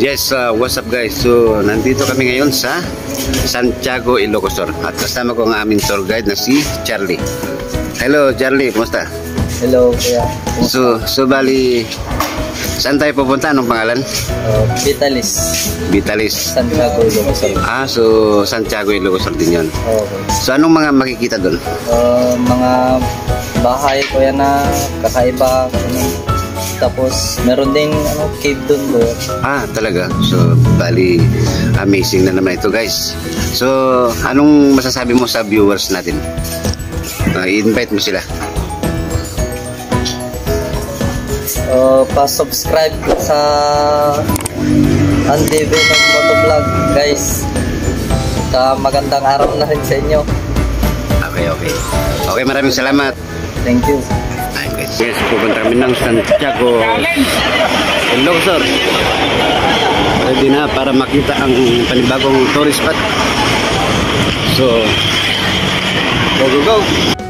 Yes, uh, what's up guys? So, nandito kami ngayon sa Santiago, Ilocos Sur. At kasama ko ang aming tour guide na si Charlie. Hello Charlie, kumusta? Hello, kuya. So, so bali, saan tayo pupunta? Anong pangalan? Uh, Vitalis, Vitalis. Santiago, Ilocos. Ah, so Santiago, Ilocos Sur din yun. Okay. So, anong mga makikita doon? Uh, mga bahay kuya na kakaiba. Ano. Tapos, meron ding ano, cave doon kuya. Ah, talaga. So, bali, amazing na naman ito guys. So, anong masasabi mo sa viewers natin? Uh, i-invite mo sila. Uh, pa-subscribe sa Andy Venom Motovlog, guys. Ka magandang araw na rin sa inyo. Okay, okay. Okay, maraming salamat. Thank you. Guys, pupunta kami ng Santiago. Hello, sir. Ready na para makita ang panibagong tourist spot. So, go, go, go.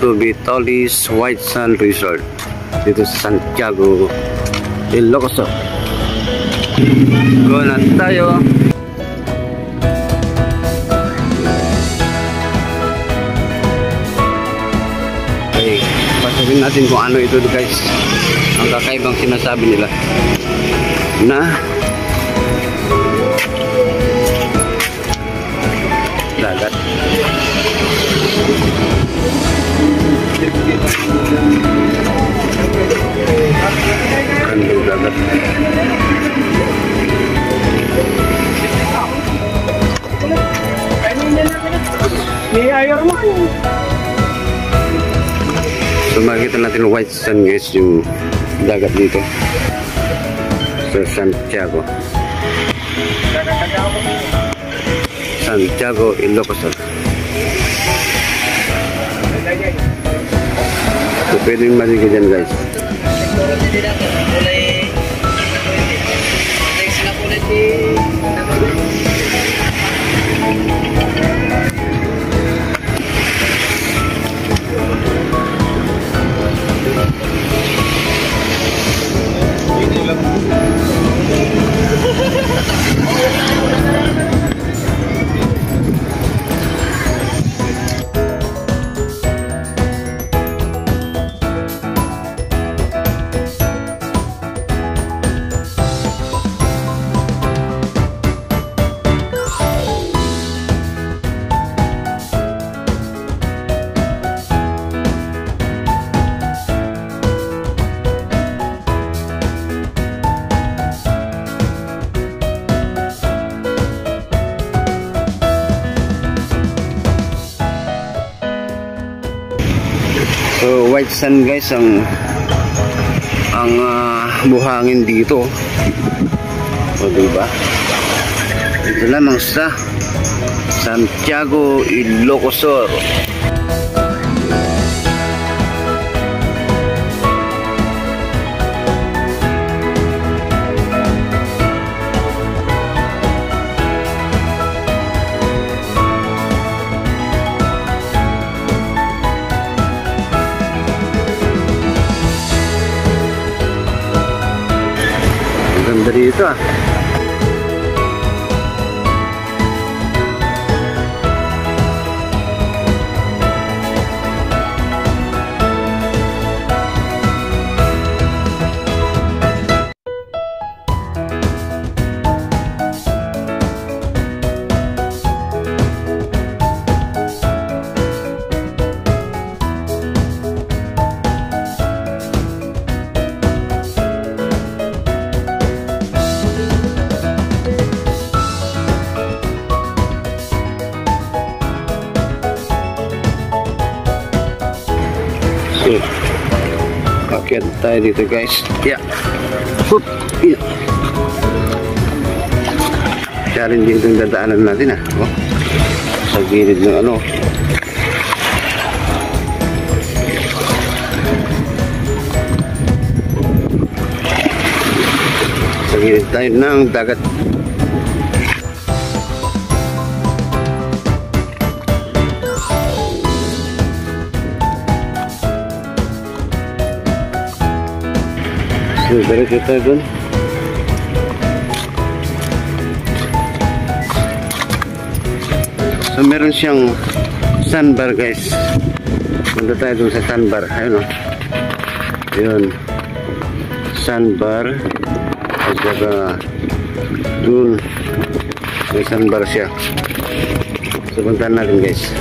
To Vitolis White Sand Resort dito sa Santiago, Ilocos. Go na tayo. Okay, pasabihin natin kung ano ito guys. Ang kakaibang sinasabi nila na Kandang dagat. So makikita natin white sand guys yung dagat dito sa Santiago. Santiago, Ilocos. So pwedeng maligay dyan guys. So white sand guys ang ang ah, buhangin dito. O diba? Ito lamang sa Santiago, Ilocos Sur. Ang ganda dito tayo dito guys. Yeah. Hoop. Yeah. Rin dito yung dadaanan natin ah. Oh. Sa gilid ng ano. Sa gilid tayo ng dagat. So, diretso tayo dun. So, meron siyang sandbar guys. Punta tayo dun sa sandbar. Ayun o. Ayun. Sandbar. At saka dun. May sandbar siya. So, puntahan natin guys.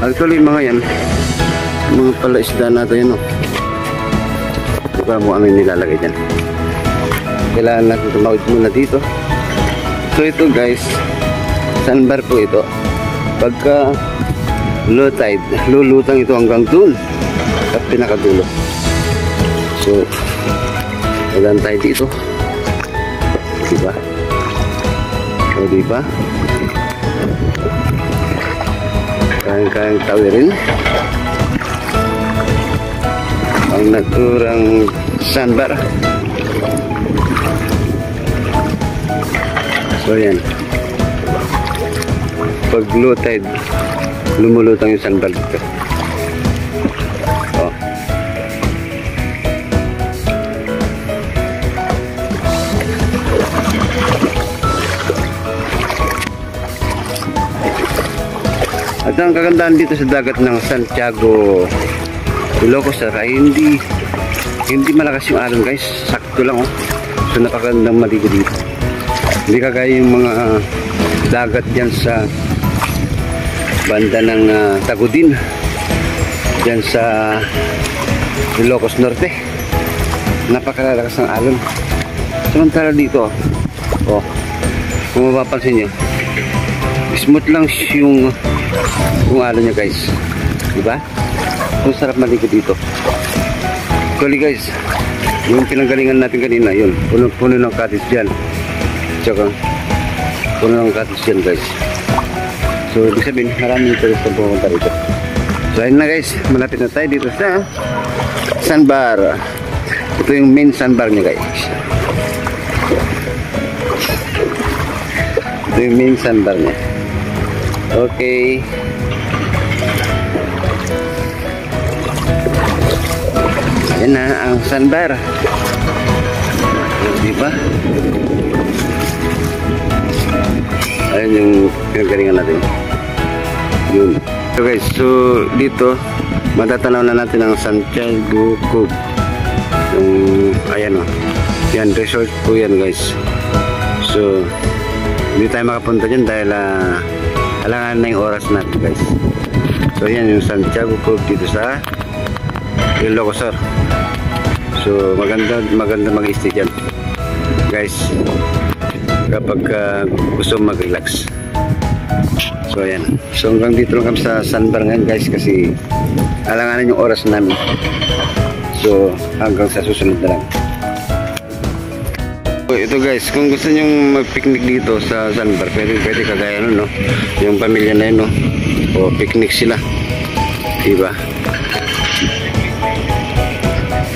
Actually, mga yan, mga palaisda natin yun, oh. Diba mo ano yung nilalagay dyan. Kailangan natin tumawid muna dito. So ito guys, sandbar po ito. Pagka low tide, lulutang ito hanggang dun sa pinakadulo. So, walang tayo dito. Diba? O diba? Kayang-kayang tawirin ang naturang sandbar. So yan. pag low tide, lumulutang yung sandbar dito. At ang kagandahan dito sa dagat ng Santiago Ilocos ay hindi hindi malakas yung alon guys. Sakto lang oh. So napakagandang maligo dito. Hindi kagaya yung mga dagat dyan sa banda ng uh, Tagudin. Dyan sa Ilocos Norte. Napakalakas ng alon. Samantala dito oh kung mapapansin nyo smooth lang yung yung alon nyo guys diba? Ang sarap maligo dito. Actually guys, yung pinanggalingan natin kanina, yun, puno, puno ng cottage dyan. Tsaka, puno ng cottage dyan guys. So, ibig sabihin, marami ito gusto pumunta rito. So, ayun na guys, malapit na tayo dito sa sandbar. Ito yung main sandbar niya guys. Ito yung main sandbar niya. Okay. Yan na ang sandbar. Di ba? Ayun yung pinagalingan natin. Yun. So guys, so dito matatanaw na natin ang Santiago Cove. Yung, ayan o. Yan, resort po yan guys. So, hindi tayo makapunta dyan dahil uh, alangan na yung oras natin guys. So, yan yung Santiago Cove dito sa Ilocos So maganda maganda mag-stay dyan. Guys, kapag uh, gusto mag-relax. So ayan. So hanggang dito lang kami sa sandbar ngayon guys kasi alanganan yung oras namin. So hanggang sa susunod na lang. Ito guys, kung gusto nyo mag-picnic dito sa sandbar, pwede, pwede kagaya nun, no? Yung pamilya na yun, no? O picnic sila. Diba?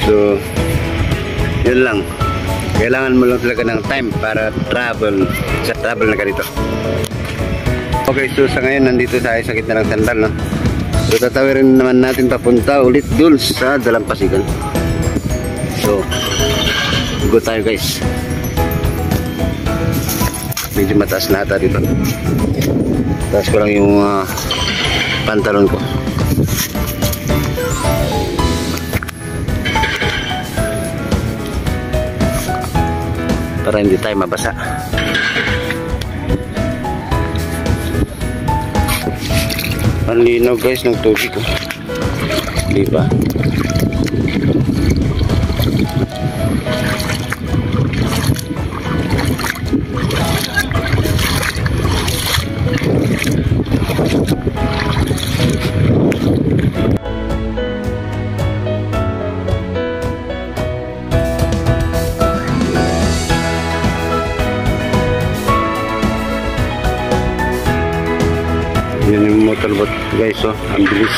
So, yun lang kailangan mo lang talaga ng time para travel sa travel na ganito okay so sa ngayon nandito tayo sa gitna ng sandal no? so tatawirin naman natin papunta ulit dun sa Dalampasigan so go tayo guys medyo mataas na ata dito. Taas ko lang yung uh, pantalon ko. Para hindi tayo mabasa. Ang linaw guys ng tubig ko diba Yan yung motorboat guys, oh. Ang bilis.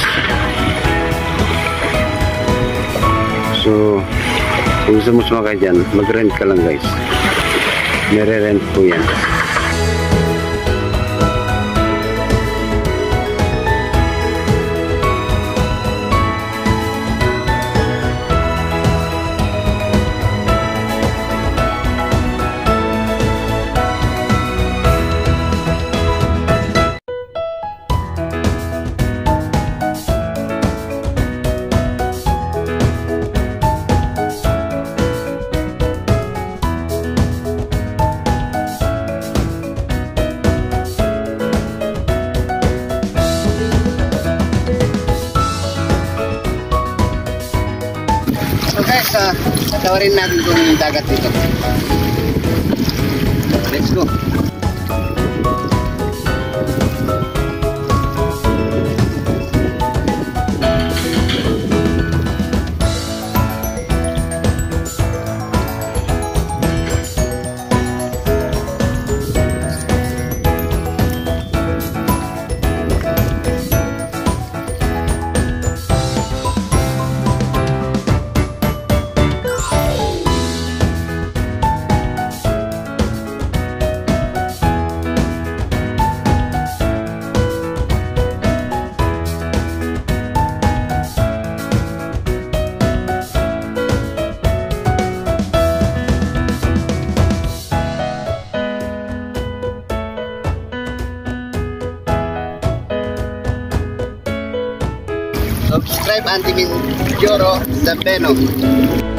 So, kung gusto mo sumakay dyan, mag-rent ka lang guys. Nire-rent po natawarin natin itong dagat dito. Subscribe Antimin Joro Zambeno.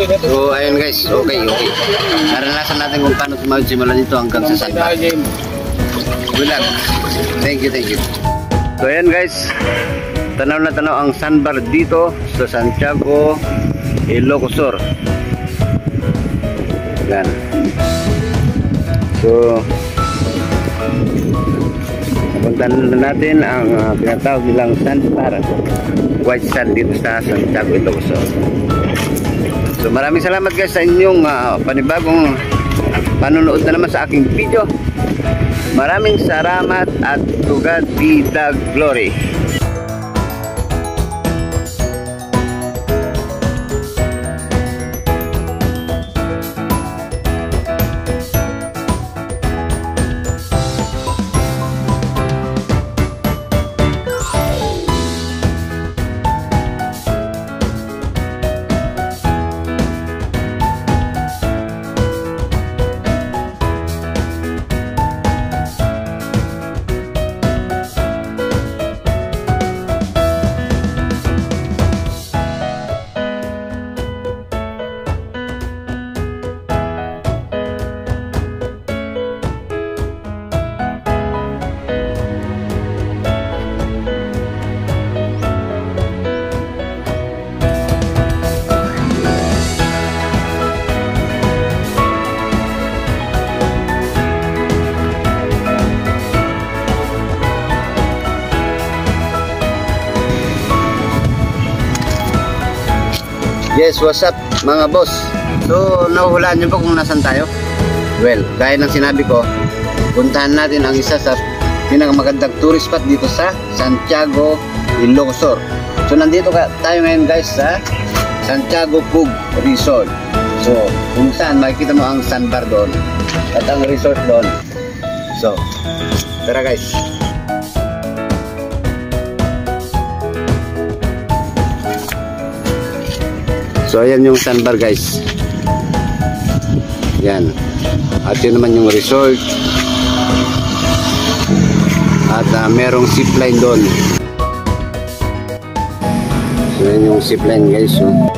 So, ayun guys, okay, okay. Naranasan natin kung paano tumawid simula dito hanggang sa Sandbar. Good luck. Thank you, thank you. So ayan guys, tanaw na tanaw ang sandbar dito sa Santiago, Ilocosur. Yan. So, napuntahan na natin ang uh, tinatawag nilang sandbar, white sand dito sa Santiago, Ilocosur. So maraming salamat guys sa inyong ah, panibagong panonood na naman sa aking video. Maraming salamat at to God be the glory. Yes, what's up mga boss? So, nahuhulaan niyo ba kung nasan tayo? Well, gaya ng sinabi ko, puntahan natin ang isa sa pinakamagandang tourist spot dito sa Santiago, Ilocosur. So, nandito ka, tayo ngayon guys sa Santiago Pug Resort. So, kung saan makikita mo ang sandbar doon at ang resort doon. So, tara guys. So ayan yung sandbar guys. Yan. At yun naman yung resort. At ah, merong zipline doon. So yan yung zipline guys. Oh.